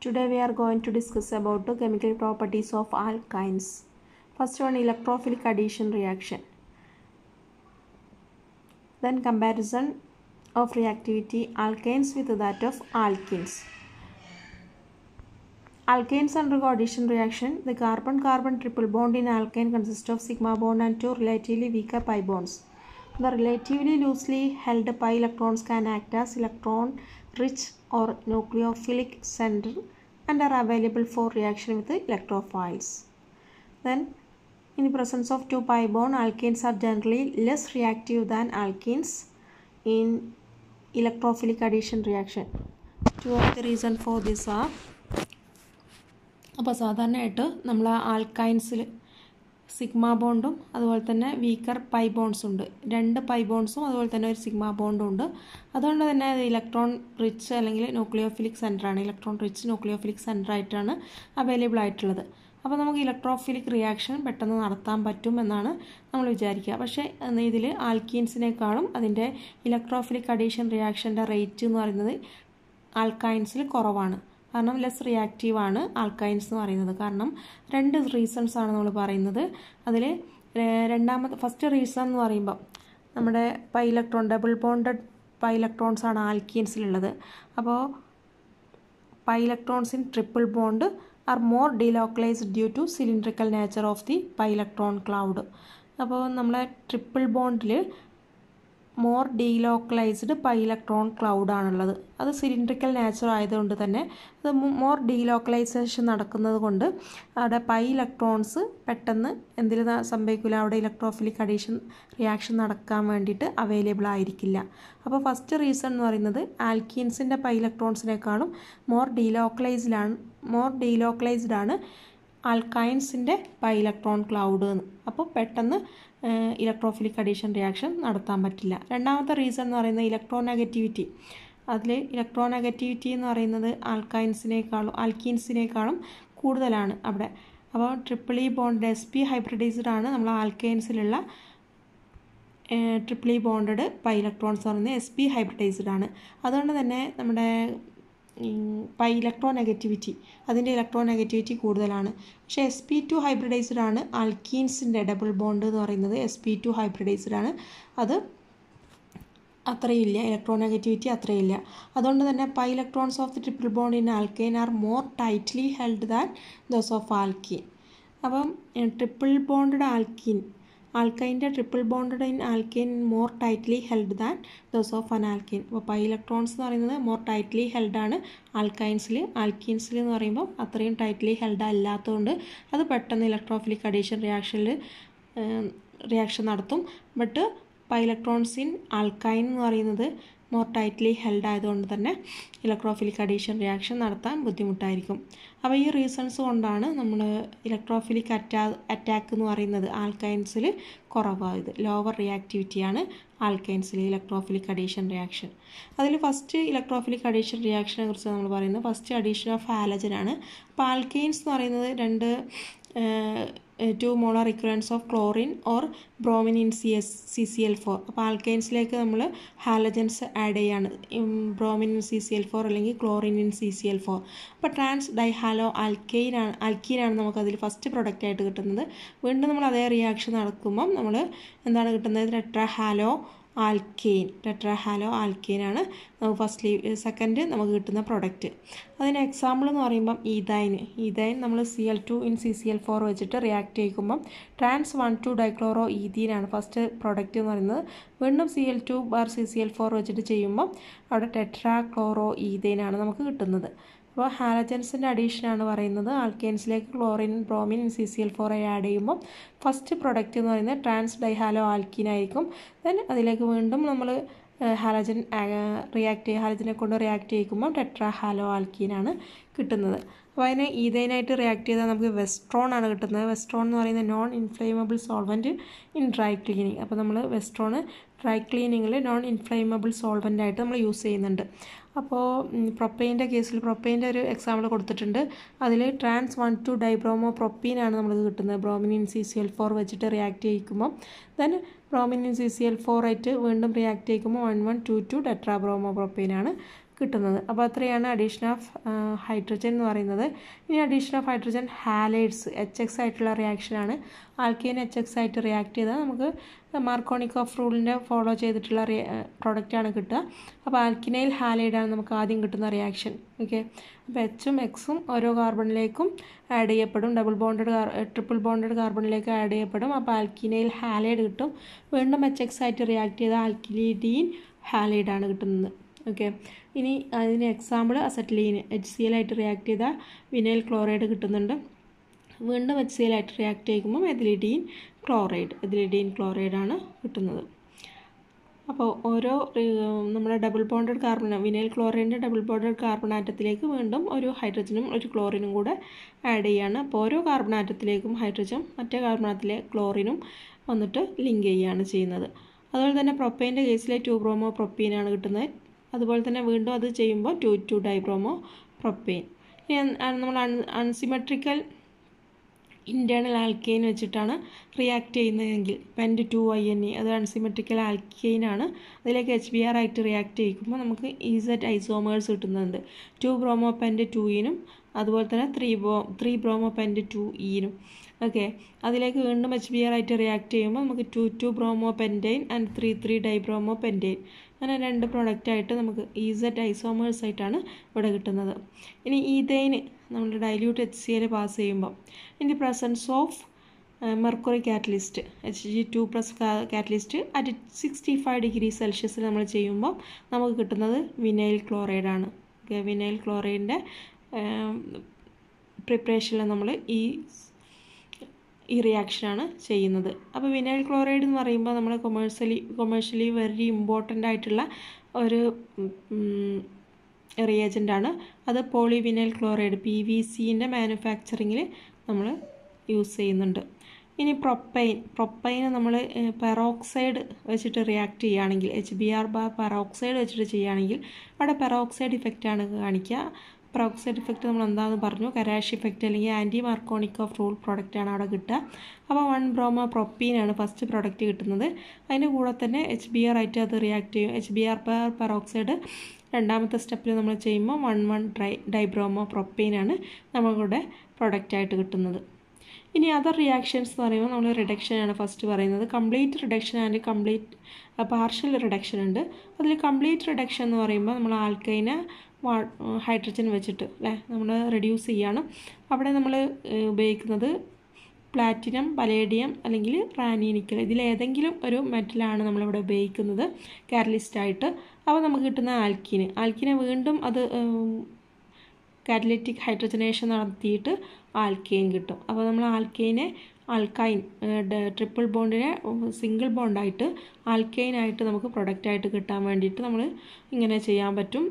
Today we are going to discuss about the chemical properties of alkynes. First one electrophilic addition reaction. Then comparison of reactivity alkanes with that of alkenes. Alkanes undergo addition reaction. The carbon-carbon triple bond in alkane consists of sigma bond and two relatively weaker pi bonds. The relatively loosely held pi electrons can act as electron-rich or nucleophilic center and are available for reaction with the electrophiles. Then, in the presence of two pi bond, alkanes are generally less reactive than alkenes in electrophilic addition reaction. Two of the reason for this are അപ്പോൾ സാധാരണയായിട്ട് നമ്മൾ ആൽക്കൈൻസിൽ sigma ബോണ്ടും അതുപോലെ തന്നെ weaker pi bones ഉണ്ട്. രണ്ട് pi ബോൺസും അതുപോലെ തന്നെ ഒരു സിഗ്മ ബോണ്ടും ഉണ്ട്. അതുകൊണ്ട് തന്നെ അത് ഇലക്ട്രോൺ റിച്ച് അല്ലെങ്കിൽ ന്യൂക്ലിയോഫിലിക് സെന്ററാണ് ഇലക്ട്രോൺ റിച്ച് ന്യൂക്ലിയോഫിലിക് സെന്റർ ആയിട്ടാണ് അവൈലബിൾ ആയിട്ടുള്ളത്. അപ്പോൾ നമുക്ക് ഇലക്ട്രോഫിലിക് റിയാക്ഷൻ പെട്ടെന്ന് നടത്താൻ പറ്റും എന്നാണ് നമ്മൾ വിചാരിക്കുക. പക്ഷേ ഇതിൽ ആൽക്കീൻസിനേക്കാളും അതിന്റെ ഇലക്ട്രോഫിലിക് അഡീഷൻ റിയാക്ഷന്റെ റേറ്റ് എന്ന് പറയുന്നത് ആൽക്കൈൻസിൽ കുറവാണ്. കാരണം ലെസ് റിയാക്റ്റീവാണ് ആൽക്കൈൻസ് എന്ന് പറയുന്നത്. കാരണം രണ്ട് റീസൺസ് ആണ് നമ്മൾ പറയുന്നത്. അതിൽ രണ്ടാമത്തെ ഫസ്റ്റ് റീസൺ എന്ന് പറയുമ്പോൾ നമ്മുടെ pi electron double bonded pi electrons ആണ് ആൽക്കീൻസിലുള്ളത് അപ്പോൾ pi electrons in triple bond are more delocalized due to cylindrical nature of the pi electron cloud അപ്പോൾ നമ്മളെ triple ബോണ്ടിൽ more delocalized pi electron cloud ആണുള്ളത്. അത് സിലിണ്ട്രിക്കൽ നേച്ചർ ആയതുകൊണ്ട് തന്നെ അത് മോർ ഡീലോക്കലൈസേഷൻ നടക്കുന്നത് കൊണ്ട് അവിടെ പൈ ഇലക്ട്രോൺസ് പെട്ടെന്ന് എന്തിൽ സംഭവിക്കില്ല അവിടെ ഇലക്ട്രോഫിലിക് അഡീഷൻ റിയാക്ഷൻ നടക്കാൻ വേണ്ടിയിട്ട് അവൈലബിൾ ആയിരിക്കില്ല. അപ്പോൾ ഫസ്റ്റ് റീസൺ എന്ന് പറയുന്നത് ആൽക്കീൻസിന്റെ പൈ ഇലക്ട്രോൺസിനേക്കാളും മോർ ഡീലോക്കലൈസ്ഡാണ് മോർ ഡീലോക്കലൈസ്ഡ് ആണ് ആൽക്കൈൻസിന്റെ പൈ ഇലക്ട്രോൺ ക്ലൗഡ് എന്ന്. അപ്പോൾ പെട്ടെന്ന് ഇലക്ട്രോഫിലിക് അഡീഷൻ റിയാക്ഷൻ നടത്താൻ പറ്റില്ല. രണ്ടാമത്തെ റീസൺ എന്ന് പറയുന്നത് ഇലക്ട്രോ നെഗറ്റിവിറ്റി അതിൽ ഇലക്ട്രോ നെഗറ്റിവിറ്റി എന്ന് പറയുന്നത് ആൽക്കൈൻസിനേക്കാളും ആൽക്കീൻസിനേക്കാളും കൂടുതലാണ് അവിടെ. അപ്പോൾ triple E bond S P hybridized ആണ് നമ്മൾ ആൽക്കൈൻസിലുള്ള triple E bonded pi electrons പറയുന്നത് എസ് പി ഹൈബ്രിഡൈസ്ഡ് ആണ്. അതുകൊണ്ട് തന്നെ നമ്മുടെ പൈ ഇലക്ട്രോ നെഗറ്റിവിറ്റി അതിന്റെ ഇലക്ട്രോ നെഗറ്റിവിറ്റി കൂടുതലാണ്. പക്ഷേ എസ് പി ടു ഹൈബ്രിഡൈസ്ഡ് ആണ്. ആൽക്കീൻസിന്റെ ഡബിൾ ബോണ്ട് എന്ന് പറയുന്നത് എസ് പി ടു ഹൈബ്രിഡൈസ്ഡ് ആണ്. അത് അത്രയില്ല. ഇലക്ട്രോ നെഗറ്റിവിറ്റി അത്രയില്ല. അതുകൊണ്ട് തന്നെ pi electrons of the triple bond in alkane are more tightly held than those of alkene അപ്പം triple bonded alkene ആൽക്കൈന്റെ triple bonded in alkyne more tightly held than those of an alkyne. അപ്പോൾ pi electrons എന്ന് പറയുന്നത് more tightly held ആണ്. ആൽക്കൈൻസിൽ ആൽക്കീൻസിൽ എന്ന് പറയുമ്പോൾ അത്രയും tightly held അല്ലാത്തതുകൊണ്ട് അത് പെട്ടെന്ന് ഇലക്ട്രോഫിലിക് അഡീഷൻ റിയാക്ഷനിൽ റിയാക്ഷൻ നടത്തും. But pi electrons in alkyne എന്ന് പറയുന്നത് മോർ ടൈറ്റ്ലി ഹെൽഡ് ആയതുകൊണ്ട് തന്നെ ഇലക്ട്രോഫിലിക് അഡീഷൻ റിയാക്ഷൻ നടത്താൻ ബുദ്ധിമുട്ടായിരിക്കും. അപ്പോൾ ഈ റീസൺസ് കൊണ്ടാണ് നമ്മൾ ഇലക്ട്രോഫിലിക് അറ്റാ അറ്റാക്ക് എന്ന് പറയുന്നത് ആൽക്കൈൻസിൽ കുറവായത്. ലോവർ റിയാക്ടിവിറ്റിയാണ് ആൽക്കൈൻസിൽ ഇലക്ട്രോഫിലിക് അഡീഷൻ റിയാക്ഷൻ അതിൽ ഫസ്റ്റ് ഇലക്ട്രോഫിലിക് അഡീഷൻ റിയാക്ഷനെ കുറിച്ച് നമ്മൾ പറയുന്നത് ഫസ്റ്റ് അഡീഷൻ ഓഫ് ഹാലജൻ ആണ്. അപ്പോൾ ആൽക്കൈൻസ് എന്ന് പറയുന്നത് രണ്ട് two molar equivalence of chlorine or bromine in C S C C L four അപ്പോൾ ആൽക്കൈൻസിലേക്ക് നമ്മൾ ഹാലജൻസ് ആഡ് ചെയ്യാണ്. Bromine in C C L four അല്ലെങ്കിൽ chlorine in C C L four അപ്പോൾ ട്രാൻസ് ഡൈഹാലോ ആൽക്കൈനാണ് ആൽക്കീനാണ് നമുക്കതിൽ ഫസ്റ്റ് പ്രൊഡക്റ്റ് ആയിട്ട് കിട്ടുന്നത്. വീണ്ടും നമ്മൾ അതേ റിയാക്ഷൻ നടക്കുമ്പം നമ്മൾ എന്താണ് കിട്ടുന്നത്? ടെട്രാഹാലോ ആൽക്കെയിൻ ടെട്രാഹാലോ ആൽക്കെയിനാണ് നമുക്ക് ഫസ്റ്റ് സെക്കൻഡ് നമുക്ക് കിട്ടുന്ന പ്രൊഡക്റ്റ് അതിന് എക്സാമ്പിൾ എന്ന് പറയുമ്പം ഈതൈൻ ഈതൈൻ നമ്മൾ C L two in C C L four വെച്ചിട്ട് റിയാക്ട് ചെയ്യിക്കുമ്പം ട്രാൻസ് വൺ ടു ഡൈക്ലോറോ ഈതീനാണ് ഫസ്റ്റ് പ്രൊഡക്റ്റ് എന്ന് പറയുന്നത്. വീണ്ടും C L two bar C C L four വെച്ചിട്ട് ചെയ്യുമ്പം അവിടെ ടെട്രാ ക്ലോറോ ഈതൈനാണ് നമുക്ക് കിട്ടുന്നത്. അപ്പോൾ ഹാലജൻസിന്റെ അഡീഷനാണ് പറയുന്നത്. ആൽക്കെയിൻസിലേക്ക് chlorine bromine C C L four add ചെയ്യുമ്പോൾ ഫസ്റ്റ് പ്രൊഡക്റ്റ് എന്ന് പറയുന്നത് ട്രാൻസ് ഡൈഹാലോ ആൽക്കീൻ ആയിരിക്കും ദെൻ അതിലേക്ക് വീണ്ടും നമ്മൾ ഹാലജൻ റിയാക്ട് ഹാലജനെ കൊണ്ട് റിയാക്ട് ചെയ്യിക്കുമ്പോൾ ടെട്രാ ഹാലോ ആൽക്കീനാണ് കിട്ടുന്നത്. അപ്പോൾ അതിനെ ഈതൈനായിട്ട് റിയാക്ട് ചെയ്താൽ നമുക്ക് വെസ്ട്രോൺ ആണ് കിട്ടുന്നത്. വെസ്ട്രോൺ എന്ന് പറയുന്നത് non inflammable solvent in dry cleaning അപ്പോൾ നമ്മൾ വെസ്ട്രോൺ ഡ്രൈ ക്ലീനിങ്ങിൽ നോൺ ഇൻഫ്ലെയിമബിൾ സോൾവന്റ് ആയിട്ട് നമ്മൾ യൂസ് ചെയ്യുന്നുണ്ട്. അപ്പോൾ പ്രൊപ്പെയിന്റെ കേസിൽ പ്രൊപ്പെയിന്റെ ഒരു എക്സാമ്പിൾ കൊടുത്തിട്ടുണ്ട്. അതിൽ ട്രാൻസ് വൺ ടു ഡൈബ്രോമോ പ്രൊപ്പീനാണ് നമുക്ക് കിട്ടുന്നത് bromine in C C L four വെച്ചിട്ട് react ചെയ്യിക്കുമ്പോൾ then bromine in C C L ആയിട്ട് വീണ്ടും react ചെയ്യിക്കുമ്പോൾ one one two two tetrabromo പ്രൊപ്പീനാണ് കിട്ടുന്നത്. അപ്പോൾ അത്രയാണ് അഡീഷൻ ഓഫ് ഹൈഡ്രജൻ എന്ന് പറയുന്നത്. ഇനി addition of hydrogen halides H X ആയിട്ടുള്ള റിയാക്ഷനാണ് ആൽക്കെയിൻ എച്ച് എക്സ് ആയിട്ട് റിയാക്ട് ചെയ്താൽ നമുക്ക് മാർക്കോണിക് ഓഫ് റൂളിന്റെ ഫോളോ ചെയ്തിട്ടുള്ള പ്രോഡക്റ്റാണ് കിട്ടുക. അപ്പോൾ ആൽക്കിനൈൽ ഹാലൈഡാണ് നമുക്ക് ആദ്യം കിട്ടുന്ന റിയാക്ഷൻ ഓക്കെ അപ്പോൾ എച്ചും എക്സും ഓരോ കാർബണിലേക്കും ആഡ് ചെയ്യപ്പെടും. ഡബിൾ ബോണ്ടഡ് ട്രിപ്പിൾ ബോണ്ടഡ് കാർബണിലേക്ക് ആഡ് ചെയ്യപ്പെടും. അപ്പോൾ ആൽക്കിനൈൽ ഹാലൈഡ് കിട്ടും. വീണ്ടും എച്ച് എക്സ് ആയിട്ട് റിയാക്ട് ചെയ്ത ആൽക്കിലിഡീൻ ഹാലൈഡാണ് കിട്ടുന്നത്. ഓക്കെ ഇനി അതിന് example acetylene H C L ആയിട്ട് റിയാക്ട് ചെയ്താൽ വിനൈൽ ക്ലോറൈഡ് കിട്ടുന്നുണ്ട്. വീണ്ടും എച്ച് സി എൽ ആയിട്ട് റിയാക്ട് ചെയ്യുമ്പോൾ എതിലിഡീൻ ക്ലോറൈഡ് എതിലിഡീൻ ക്ലോറൈഡാണ് കിട്ടുന്നത്. അപ്പോൾ ഓരോ നമ്മുടെ ഡബിൾ ബോണ്ടഡ് കാർബൺ വിനൈൽ ക്ലോറൈഡിന്റെ ഡബിൾ ബോണ്ടഡ് കാർബൺ ആറ്റത്തിലേക്ക് വീണ്ടും ഒരു ഹൈഡ്രജനും ഒരു ക്ലോറിനും കൂടെ ആഡ് ചെയ്യാണ്. അപ്പോൾ ഓരോ കാർബൺ ആറ്റത്തിലേക്കും ഹൈഡ്രജൻ മറ്റേ കാർബൺ ആറ്റത്തിലെ ക്ലോറിനും വന്നിട്ട് ലിങ്ക് ചെയ്യുകയാണ് ചെയ്യുന്നത്. അതുപോലെ തന്നെ പ്രൊപ്പൈന്റെ കേസിലെ ടു ബ്രോമോ പ്രൊപ്പീനാണ് കിട്ടുന്നത്. അതുപോലെ തന്നെ വീണ്ടും അത് ചെയ്യുമ്പോൾ ടു ടു ഡൈബ്രോമോ പ്രൊപ്പെയിൻ നമ്മൾ അൺ അൺസിമെട്രിക്കൽ ഇന്റേർണൽ ആൽക്കെയിൻ വെച്ചിട്ടാണ് റിയാക്ട് ചെയ്യുന്നതെങ്കിൽ pent two I N E അത് അൺസിമെട്രിക്കൽ ആൽക്കെയിനാണ് അതിലേക്ക് എച്ച് ബി ആർ ആയിട്ട് റിയാക്ട് ചെയ്യുമ്പോൾ നമുക്ക് ഈസെറ്റ് ഐസോമേഴ്സ് കിട്ടുന്നുണ്ട്. ടു ബ്രോമോ പെന്റ് ടു ഇനും അതുപോലെ തന്നെ three bro three bromo pent two ഇനും okay അതിലേക്ക് വീണ്ടും എച്ച് ബി ആർ ആയിട്ട് റിയാക്ട് ചെയ്യുമ്പോൾ നമുക്ക് two two bromo pentane and three three dibromo pentane അങ്ങനെ രണ്ട് പ്രൊഡക്റ്റായിട്ട് നമുക്ക് ഈസെറ്റ് ഐസോമേഴ്സ് ആയിട്ടാണ് ഇവിടെ കിട്ടുന്നത്. ഇനി ഈതൈന് നമ്മൾ dilute H C L pass ചെയ്യുമ്പോൾ in the presence of mercury catalyst H G two plus catalyst at sixty five degree സെൽഷ്യസിൽ നമ്മൾ ചെയ്യുമ്പോൾ നമുക്ക് കിട്ടുന്നത് വിനൈൽ ക്ലോറൈഡാണ് വിനൈൽ ക്ലോറൈഡിന്റെ പ്രിപ്പറേഷനിൽ നമ്മൾ ഈ ഈ റിയാക്ഷനാണ് ചെയ്യുന്നത്. അപ്പോൾ വിനൈൽ ക്ലോറൈഡ് എന്ന് പറയുമ്പോൾ നമ്മൾ കൊമേഴ്സ്യലി കൊമേഴ്ഷ്യലി വെരി ഇമ്പോർട്ടന്റ് ആയിട്ടുള്ള ഒരു റിയേജന്റാണ് അത് പോളിവിനൈൽ ക്ലോറൈഡ് പി വി സിന്റെ മാനുഫാക്ചറിങ്ങിൽ നമ്മൾ യൂസ് ചെയ്യുന്നുണ്ട്. ഇനി പ്രൊപ്പൈൻ പ്രൊപ്പൈന് നമ്മൾ പെറോക്സൈഡ് വെച്ചിട്ട് റിയാക്ട് ചെയ്യുകയാണെങ്കിൽ H B R bar peroxide വെച്ചിട്ട് ചെയ്യുകയാണെങ്കിൽ അവിടെ പെറോക്സൈഡ് ഇഫക്റ്റാണ് കാണിക്കുക. പെറോക്സൈഡ് ഇഫക്റ്റ് നമ്മൾ എന്താണെന്ന് പറഞ്ഞു? കരാഷ് ഇഫക്റ്റ് അല്ലെങ്കിൽ ആന്റി മാർക്കോണിക് ഓഫ് റൂൾ പ്രോഡക്റ്റാണ് അവിടെ കിട്ടുക. അപ്പോൾ വൺ ബ്രോമോ പ്രൊപ്പീനാണ് ഫസ്റ്റ് പ്രോഡക്റ്റ് കിട്ടുന്നത്. അതിന്റെ കൂടെ തന്നെ എച്ച് ബി ആർ ആയിട്ട് അത് റിയാക്ട് ചെയ്യും. എച്ച് ബി ആർ പെറോക്സൈഡ് രണ്ടാമത്തെ സ്റ്റെപ്പിൽ നമ്മൾ ചെയ്യുമ്പോൾ വൺ വൺ ഡ്രൈ ഡൈബ്രോമോ പ്രൊപ്പീനാണ് നമ്മളുടെ പ്രൊഡക്റ്റായിട്ട് കിട്ടുന്നത്. ഇനി അതർ റിയാക്ഷൻസ് എന്ന് പറയുമ്പോൾ നമ്മൾ റിഡക്ഷനാണ് ഫസ്റ്റ് പറയുന്നത്. Complete reduction and complete partial reduction ഉണ്ട്. അതിൽ കംപ്ലീറ്റ് റിഡക്ഷൻ എന്ന് പറയുമ്പോൾ നമ്മൾ ആൽക്കൈനെ ഹൈഡ്രജൻ വെച്ചിട്ട് അല്ലേ? നമ്മൾ റെഡ്യൂസ് ചെയ്യാണ്. അവിടെ നമ്മൾ ഉപയോഗിക്കുന്നത് പ്ലാറ്റിനം പലേഡിയം അല്ലെങ്കിൽ റാനി നിക്കൽ ഇതിലേതെങ്കിലും ഒരു മെറ്റലാണ് നമ്മളിവിടെ ഉപയോഗിക്കുന്നത് കാറ്റലിസ്റ്റായിട്ട് അപ്പോൾ നമുക്ക് കിട്ടുന്ന ആൽക്കിന് ആൽക്കിനെ വീണ്ടും അത് കാറ്റലിറ്റിക് ഹൈഡ്രജനേഷൻ നടത്തിയിട്ട് ആൽക്കെയിൻ കിട്ടും. അപ്പോൾ നമ്മൾ ആൽക്കെയിനെ ആൽക്കൈൻ ട്രിപ്പിൾ ബോണ്ടിനെ സിംഗിൾ ബോണ്ടായിട്ട് ആൽക്കൈനായിട്ട് നമുക്ക് പ്രൊഡക്റ്റായിട്ട് കിട്ടാൻ വേണ്ടിയിട്ട് നമ്മൾ ഇങ്ങനെ ചെയ്യാൻ പറ്റും.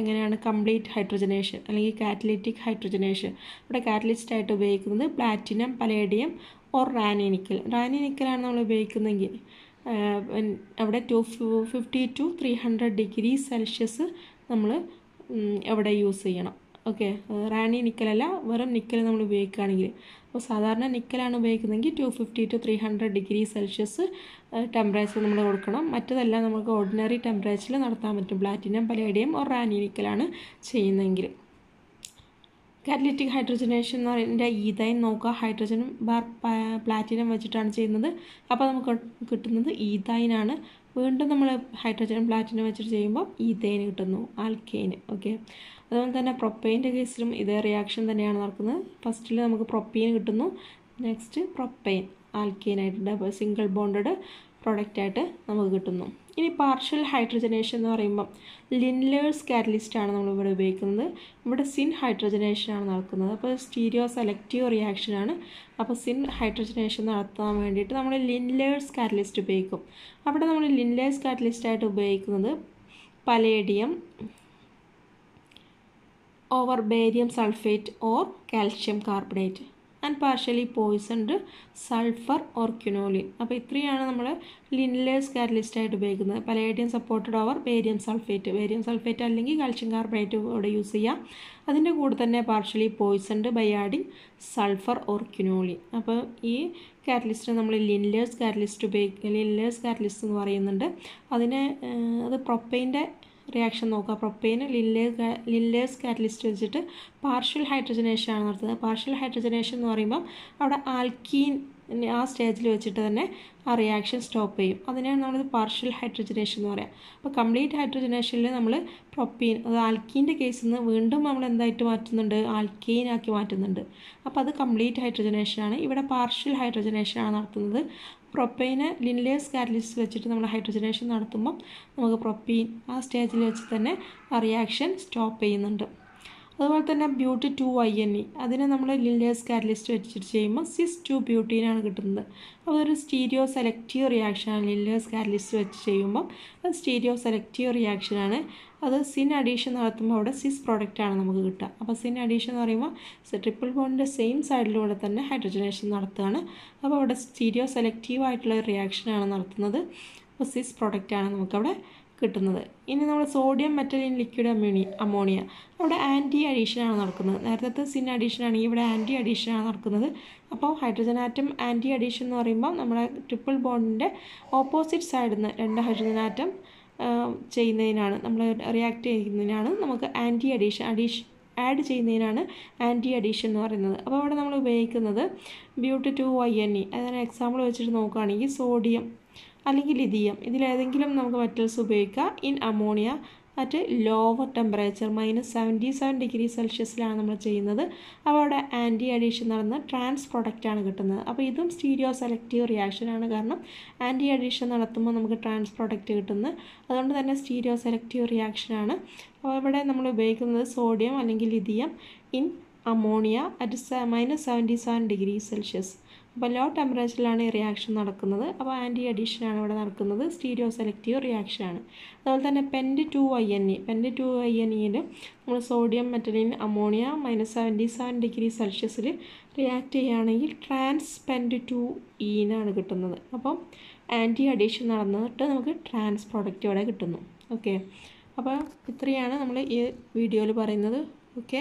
എങ്ങനെയാണ് കംപ്ലീറ്റ് ഹൈഡ്രജനേഷൻ അല്ലെങ്കിൽ കാറ്റലിറ്റിക് ഹൈഡ്രജനേഷൻ ഇവിടെ കാറ്റലിസ്റ്റ് ആയിട്ട് ഉപയോഗിക്കുന്നത് platinum palladium or Raney nickel റാനിനിക്കലാണ് നമ്മൾ ഉപയോഗിക്കുന്നതെങ്കിൽ അവിടെ two fifty two three hundred degree Celsius നമ്മൾ എവിടെ യൂസ് ചെയ്യണം. ഓക്കെ റാണി നിക്കലല്ല വെറും നിക്കൽ നമ്മൾ ഉപയോഗിക്കുകയാണെങ്കിൽ. അപ്പോൾ സാധാരണ നിക്കലാണ് ഉപയോഗിക്കുന്നതെങ്കിൽ two fifty two three hundred degree Celsius temperature നമ്മൾ കൊടുക്കണം. മറ്റതെല്ലാം നമുക്ക് ഓർഡിനറി ടെമ്പറേച്ചറിൽ നടത്താൻ പറ്റും. പ്ലാറ്റിനം പലേഡിയം ഓർ റാനി നിക്കലാണ് ചെയ്യുന്നതെങ്കിൽ. കാറ്റലിറ്റിക് ഹൈഡ്രജനേഷൻ എന്ന് പറയുന്നത് ഈതൈൻ നോക്കുക. ഹൈഡ്രജനും ബാർ പ്ലാറ്റിനം വെച്ചിട്ടാണ് ചെയ്യുന്നത്. അപ്പോൾ നമുക്ക് കിട്ടുന്നത് ഈതൈനാണ് വീണ്ടും നമ്മൾ ഹൈഡ്രോജനും പ്ലാറ്റിനം വെച്ചിട്ട് ചെയ്യുമ്പോൾ ഈതൈൻ കിട്ടുന്നു ആൽക്കെയിൻ ഓക്കെ. അതുപോലെ തന്നെ പ്രൊപ്പൈന്റെ കേസിലും ഇതേ റിയാക്ഷൻ തന്നെയാണ് നടക്കുന്നത്. ഫസ്റ്റിൽ നമുക്ക് പ്രൊപ്പൈൻ കിട്ടുന്നു. Next propyne double single bonded പ്രൊഡക്റ്റായിട്ട് നമുക്ക് കിട്ടുന്നു. ഇനി പാർഷ്യൽ ഹൈഡ്രജനേഷൻ എന്ന് പറയുമ്പം ലിൻലേഴ്സ് കാറ്റലിസ്റ്റാണ് നമ്മൾ ഇവിടെ ഉപയോഗിക്കുന്നത്. ഇവിടെ സിൻ ഹൈഡ്രജനേഷനാണ് നടക്കുന്നത്. അപ്പോൾ സ്റ്റീരിയോ സെലക്റ്റീവ് റിയാക്ഷനാണ് അപ്പോൾ സിൻ ഹൈഡ്രജനേഷൻ നടത്താൻ വേണ്ടിയിട്ട് നമ്മൾ ലിൻലേഴ്സ് കാറ്റലിസ്റ്റ് ഉപയോഗിക്കും. അവിടെ നമ്മൾ ലിൻലേഴ്സ് കാറ്റലിസ്റ്റായിട്ട് ഉപയോഗിക്കുന്നത് palladium over barium sulphate or calcium carbonate and partially poisoned sulphur or quinoline അപ്പോൾ ഇത്രയാണ് നമ്മൾ ലിൻലേഴ്സ് കാറ്റലിസ്റ്റായിട്ട് ഉപയോഗിക്കുന്നത്. Palladium supported over barium sulphate barium sulphate അല്ലെങ്കിൽ കാൽഷ്യം കാർബണേറ്റ് ഇവിടെ യൂസ് ചെയ്യാം. അതിന്റെ കൂടെ തന്നെ partially poisoned by adding sulphur or quinoline അപ്പോൾ ഈ കാറ്റലിസ്റ്റ് നമ്മൾ ലിൻലേഴ്സ് കാറ്റലിസ്റ്റ് ഉപയോഗിക്കുക ലിൻലേഴ്സ് കാറ്റലിസ്റ്റ് എന്ന് പറയുന്നുണ്ട്. അതിനെ അത് പ്രൊപ്പൈന്റെ റിയാക്ഷൻ നോക്കുക. പ്രൊപ്പെയിൻ ലില്ലേ ലില്ലേഴ്സ് കാറ്റലിസ്റ്റ് വെച്ചിട്ട് പാർഷ്യൽ ഹൈഡ്രജനേഷൻ ആണ് നടത്തുന്നത്. പാർഷ്യൽ ഹൈഡ്രജനേഷൻ എന്ന് പറയുമ്പോൾ അവിടെ ആൽക്കീൻ ആ സ്റ്റേജിൽ വെച്ചിട്ട് തന്നെ ആ റിയാക്ഷൻ സ്റ്റോപ്പ് ചെയ്യും. അതിനാണ് നമ്മൾ പാർഷ്യൽ ഹൈഡ്രജനേഷൻ എന്ന് പറയാം. അപ്പോൾ കംപ്ലീറ്റ് ഹൈഡ്രജനേഷനിൽ നമ്മൾ പ്രൊപ്പീൻ അത് ആൽക്കീന്റെ കേസിൽ നിന്ന് വീണ്ടും നമ്മൾ എന്തായിട്ട് മാറ്റുന്നുണ്ട്? ആൽക്കീൻ ആക്കി മാറ്റുന്നുണ്ട്. അപ്പോൾ അത് കംപ്ലീറ്റ് ഹൈഡ്രജനേഷനാണ് ഇവിടെ പാർഷ്യൽ ഹൈഡ്രജനേഷനാണ് നടത്തുന്നത്. പ്രൊപ്പൈന് ലിൻലേസ് കാറ്റലിസ്റ്റ് വെച്ചിട്ട് നമ്മൾ ഹൈഡ്രജനേഷൻ നടത്തുമ്പം നമുക്ക് പ്രൊപ്പീൻ ആ സ്റ്റേജിൽ വെച്ച് തന്നെ ആ റിയാക്ഷൻ സ്റ്റോപ്പ് ചെയ്യുന്നുണ്ട്. അതുപോലെ തന്നെ but two I N E അതിനെ നമ്മൾ ലില്ലേഴ്സ് കാറ്റലിസ്റ്റ് വെച്ചിട്ട് ചെയ്യുമ്പോൾ സിസ് ടു ബ്യൂട്ടീനാണ് കിട്ടുന്നത്. അപ്പോൾ ഒരു സ്റ്റീരിയോ സെലക്റ്റീവ് റിയാക്ഷനാണ് ലില്ലേഴ്സ് കാറ്റലിസ്റ്റ് വെച്ച് ചെയ്യുമ്പോൾ അത് സ്റ്റീരിയോ സെലക്റ്റീവ് റിയാക്ഷനാണ് അത് സിൻ അഡീഷൻ നടത്തുമ്പോൾ അവിടെ സിസ് പ്രോഡക്റ്റാണ് നമുക്ക് കിട്ടുക. അപ്പോൾ സിൻ അഡീഷൻ എന്ന് പറയുമ്പോൾ ട്രിപ്പിൾ ബോണ്ടിന്റെ സെയിം സൈഡിലൂടെ തന്നെ ഹൈഡ്രജനേഷൻ നടത്തുകയാണ്. അപ്പോൾ അവിടെ സ്റ്റീരിയോ സെലക്റ്റീവ് ആയിട്ടുള്ള റിയാക്ഷനാണ് നടത്തുന്നത്. അപ്പോൾ സിസ് പ്രോഡക്റ്റാണ് നമുക്കവിടെ കിട്ടുന്നത്. ഇനി നമ്മൾ സോഡിയം മെറ്റലിൻ ലിക്വിഡ് അമ്യൂണി അമോണിയ അവിടെ ആന്റി അഡീഷനാണ് നടക്കുന്നത്. നേരത്തെ സിൻ അഡീഷൻ ആണെങ്കിൽ ഇവിടെ ആന്റി അഡീഷനാണ് നടക്കുന്നത്. അപ്പോൾ ഹൈഡ്രജൻ ആറ്റം ആന്റി അഡീഷൻ എന്ന് പറയുമ്പോൾ നമ്മുടെ ട്രിപ്പിൾ ബോണ്ടിന്റെ ഓപ്പോസിറ്റ് സൈഡിൽ നിന്ന് രണ്ട് ഹൈഡ്രജൻ ആറ്റം ചെയ്യുന്നതിനാണ് നമ്മൾ റിയാക്ട് ചെയ്യുന്നതിനാണ് നമുക്ക് ആന്റി അഡീഷൻ അഡീഷൻ ആഡ് ചെയ്യുന്നതിനാണ് ആന്റി അഡീഷൻ എന്ന് പറയുന്നത്. അപ്പോൾ അവിടെ നമ്മൾ ഉപയോഗിക്കുന്നത് but two Y N E അതിന് എക്സാമ്പിൾ വെച്ചിട്ട് നോക്കുകയാണെങ്കിൽ സോഡിയം അല്ലെങ്കിൽ ലിഥിയം ഇതിലേതെങ്കിലും നമുക്ക് മെറ്റൽസ് ഉപയോഗിക്കാം. In ammonia at lower temperature minus seventy seven degree സെൽഷ്യസിലാണ് നമ്മൾ ചെയ്യുന്നത്. അപ്പോൾ അവിടെ ആന്റി അഡീഷൻ നടന്ന് ട്രാൻസ് പ്രൊഡക്റ്റാണ് കിട്ടുന്നത്. അപ്പോൾ ഇതും സ്റ്റീരിയോ സെലക്റ്റീവ് റിയാക്ഷനാണ് കാരണം ആന്റി അഡീഷൻ നടത്തുമ്പോൾ നമുക്ക് ട്രാൻസ് പ്രൊഡക്റ്റ് കിട്ടുന്നത് അതുകൊണ്ട് തന്നെ സ്റ്റീരിയോ സെലക്റ്റീവ് റിയാക്ഷനാണ് അപ്പോൾ ഇവിടെ നമ്മൾ ഉപയോഗിക്കുന്നത് സോഡിയം അല്ലെങ്കിൽ lithium in ammonia at minus seventy seven degree Celsius അപ്പോൾ ലോ ടെമ്പറേച്ചറിലാണ് ഈ റിയാക്ഷൻ നടക്കുന്നത്. അപ്പോൾ ആന്റി അഡീഷനാണ് ഇവിടെ നടക്കുന്നത്. സ്റ്റീരിയോ സെലക്റ്റീവ് റിയാക്ഷൻ ആണ്. അതുപോലെ തന്നെ pent two I N E pent two I N ഇയിൽ നമ്മൾ sodium metal in ammonia minus seventy seven degree സെൽഷ്യസിൽ react ചെയ്യുകയാണെങ്കിൽ ട്രാൻസ് പെന്റ് ടു ഈനാണ് കിട്ടുന്നത്. അപ്പം ആന്റി അഡീഷൻ നടന്നിട്ട് നമുക്ക് ട്രാൻസ് പ്രോഡക്റ്റ് ഇവിടെ കിട്ടുന്നു. ഓക്കെ അപ്പോൾ ഇത്രയാണ് നമ്മൾ ഈ വീഡിയോയിൽ പറയുന്നത്. ഓക്കെ